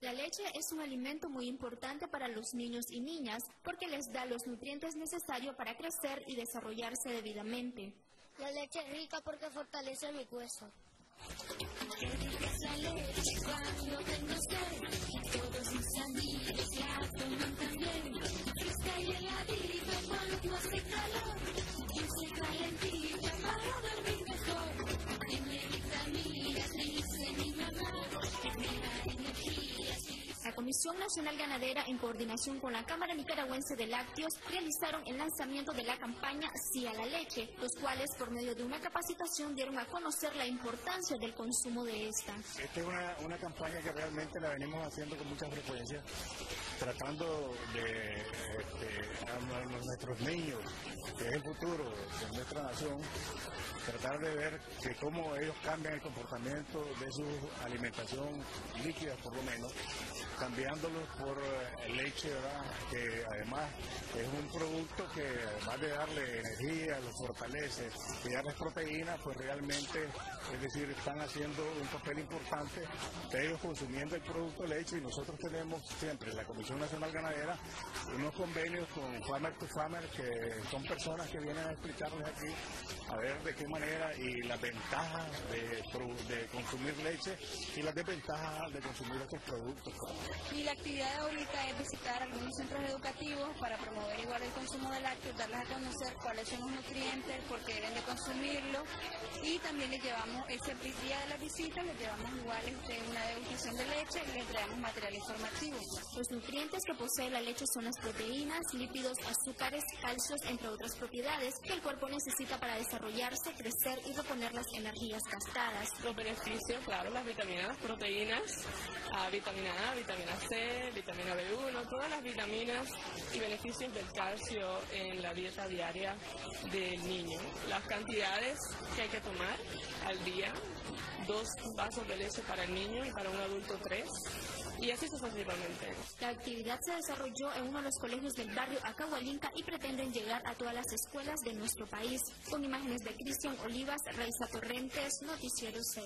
La leche es un alimento muy importante para los niños y niñas porque les da los nutrientes necesarios para crecer y desarrollarse debidamente. La leche es rica porque fortalece mi hueso. Nacional Ganadera, en coordinación con la Cámara Nicaragüense de Lácteos, realizaron el lanzamiento de la campaña Sí a la leche, los cuales, por medio de una capacitación, dieron a conocer la importancia del consumo de esta. Esta es una, una campaña que realmente la venimos haciendo con mucha frecuencia, tratando de este, a nuestros niños, que es el futuro de nuestra nación, tratar de ver cómo ellos cambian el comportamiento de su alimentación líquida, por lo menos, por eh, leche, que además es un producto que además de darle energía, los fortalece, y darles proteínas, pues realmente, es decir, están haciendo un papel importante de ellos consumiendo el producto leche y nosotros tenemos siempre en la Comisión Nacional Ganadera unos convenios con Farmer to Farmer que son personas que vienen a explicarles aquí a ver de qué manera y las ventajas de, de consumir leche y las desventajas de consumir estos productos. Y la actividad de ahorita es visitar algunos centros educativos para promover igual el consumo de lácteos, darles a conocer cuáles son los nutrientes, por qué deben de consumirlo y también les llevamos ese día de la visita, les llevamos igual este, una degustación de leche y les traemos material informativo. Los nutrientes que posee la leche son las proteínas, lípidos, azúcares, calcios, entre otras propiedades que el cuerpo necesita para desarrollarse, crecer y reponer las energías gastadas. Los claro, las vitaminas, proteínas, a vitamina A, vitamina C, vitamina B1, todas las vitaminas y beneficios del calcio en la dieta diaria del niño. Las cantidades que hay que tomar al día, dos vasos de leche para el niño y para un adulto tres. Y así sucesivamente. La actividad se desarrolló en uno de los colegios del barrio Acahualinca y pretenden llegar a todas las escuelas de nuestro país. Con imágenes de Cristian Olivas, Raiza Torrentes, Noticiero 6.